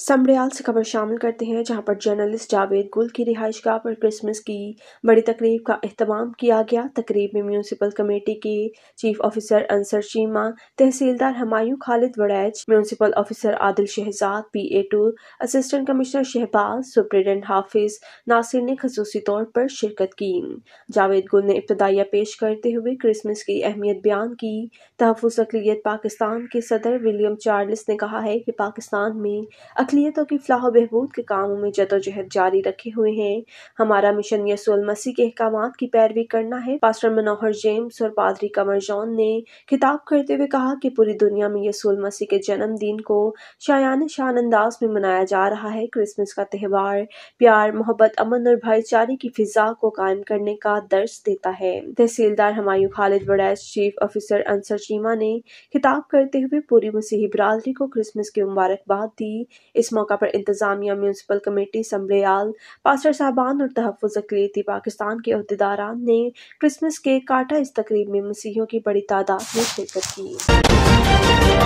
समड़ियाल से खबर शामिल करते हैं, जहाँ पर जर्नलिस्ट जावेद गुल की रिहाइश गाह पर क्रिसमस की बड़ी तकरीब का अहतमाम किया गया। तकरीब में म्यूनसिपल कमेटी के chief officer Ansar Cheema, tehsildar Humayun Khalid Waraich municipal officer Adil Shahzad P A to assistant commissioner Shahbaz, superintendent Hafiz Nasir ने खसूसी तौर पर शिरकत की। जावेद गुल ने इब्तदाइया पेश करते हुए क्रिसमस की अहमियत बयान की। तहफ़ अकलीत पाकिस्तान के सदर विलियम चार्ल्स ने कहा है कि पाकिस्तान में अकलीतों की फलाह बहबूद के कामों में जदोजहद जारी रखे हुए हैं। हमारा मिशन यसुल मसीह के अहकाम की पैरवी करना है। पास्टर मनोहर जेम्स और पादरी कमर जॉन ने खिताब करते हुए कहा कि पूरी दुनिया में यसुल मसीह के जन्मदिन को शायान शान अंदाज में मनाया जा रहा है। क्रिसमस का त्यौहार प्यार, मोहब्बत, अमन और भाईचारे की फिजा को कायम करने का दर्ज देता है। तहसीलदार हमायूं खालिद वड़ैस, चीफ ऑफिसर अंसर चीमा ने खिताब करते हुए पूरी मसीही बरदरी को क्रिसमस की मुबारकबाद दी। इस मौका पर इंतजामिया म्यूनसिपल कमेटी सम्बरेयाल पास्टर साहबान और तहफ़ अकलीती पाकिस्तान के अहदेदारान ने क्रिसमस के काटा इस तकरीब में मसीहियों की बड़ी तादाद में शिरकत की।